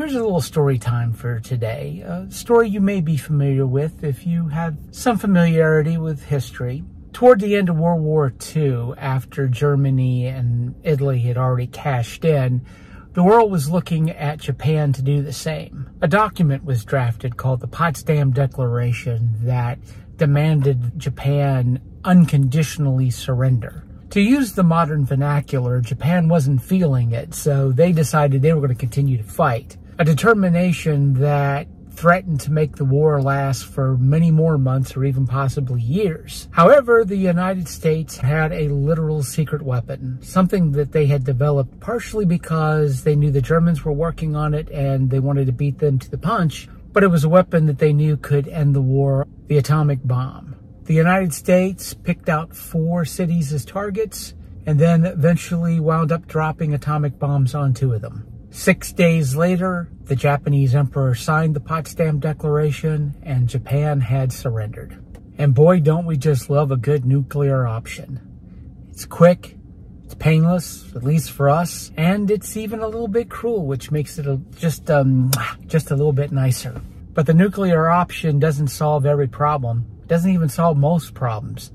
Here's a little story time for today. A story you may be familiar with if you have some familiarity with history. Toward the end of World War II, after Germany and Italy had already cashed in, the world was looking at Japan to do the same. A document was drafted called the Potsdam Declaration that demanded Japan unconditionally surrender. To use the modern vernacular, Japan wasn't feeling it, so they decided they were going to continue to fight. A determination that threatened to make the war last for many more months or even possibly years. However, the United States had a literal secret weapon, something that they had developed partially because they knew the Germans were working on it and they wanted to beat them to the punch, but it was a weapon that they knew could end the war, the atomic bomb. The United States picked out four cities as targets and then eventually wound up dropping atomic bombs on two of them. Six days later, the Japanese emperor signed the Potsdam Declaration and Japan had surrendered. And boy, don't we just love a good nuclear option. It's quick, it's painless, at least for us, and it's even a little bit cruel, which makes it a, just, um, just a little bit nicer. But the nuclear option doesn't solve every problem doesn't even solve most problems.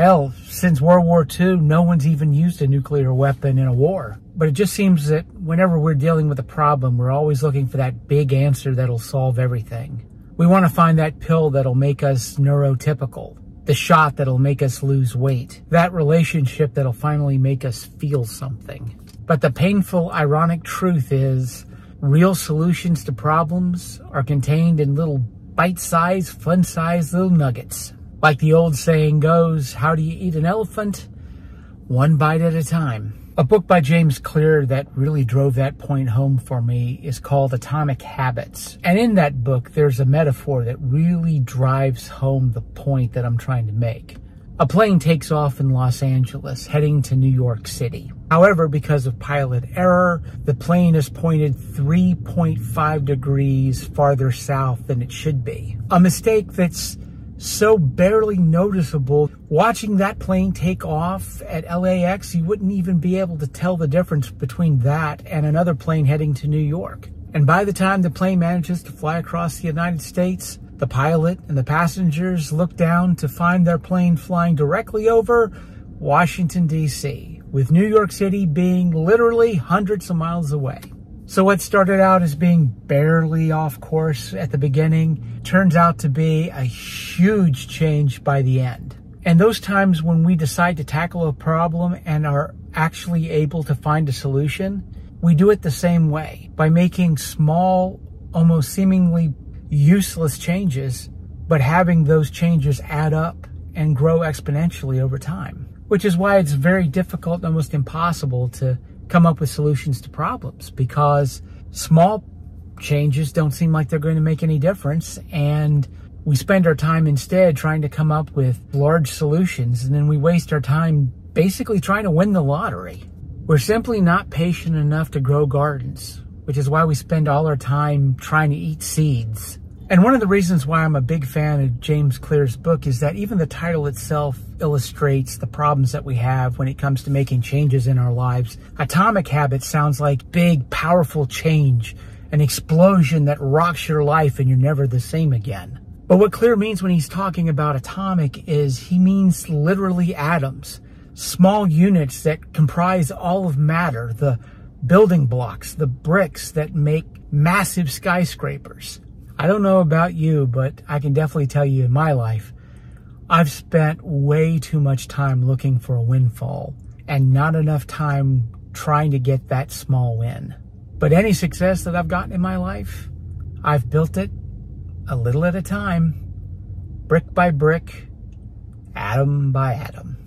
Hell, since World War II, no one's even used a nuclear weapon in a war. But it just seems that whenever we're dealing with a problem, we're always looking for that big answer that'll solve everything. We want to find that pill that'll make us neurotypical, the shot that'll make us lose weight, that relationship that'll finally make us feel something. But the painful, ironic truth is real solutions to problems are contained in little bite-sized, fun-sized little nuggets. Like the old saying goes, how do you eat an elephant? One bite at a time. A book by James Clear that really drove that point home for me is called Atomic Habits. And in that book, there's a metaphor that really drives home the point that I'm trying to make. A plane takes off in Los Angeles, heading to New York City. However, because of pilot error, the plane is pointed 3.5 degrees farther south than it should be. A mistake that's so barely noticeable. Watching that plane take off at LAX, you wouldn't even be able to tell the difference between that and another plane heading to New York. And by the time the plane manages to fly across the United States, the pilot and the passengers look down to find their plane flying directly over Washington, D.C., with New York City being literally hundreds of miles away. So what started out as being barely off course at the beginning turns out to be a huge change by the end. And those times when we decide to tackle a problem and are actually able to find a solution, we do it the same way by making small, almost seemingly useless changes, but having those changes add up and grow exponentially over time. Which is why it's very difficult, almost impossible to come up with solutions to problems because small changes don't seem like they're going to make any difference and we spend our time instead trying to come up with large solutions and then we waste our time basically trying to win the lottery. We're simply not patient enough to grow gardens, which is why we spend all our time trying to eat seeds and one of the reasons why I'm a big fan of James Clear's book is that even the title itself illustrates the problems that we have when it comes to making changes in our lives. Atomic Habits sounds like big, powerful change, an explosion that rocks your life and you're never the same again. But what Clear means when he's talking about atomic is he means literally atoms, small units that comprise all of matter, the building blocks, the bricks that make massive skyscrapers. I don't know about you, but I can definitely tell you in my life, I've spent way too much time looking for a windfall and not enough time trying to get that small win. But any success that I've gotten in my life, I've built it a little at a time, brick by brick, atom by atom.